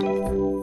Música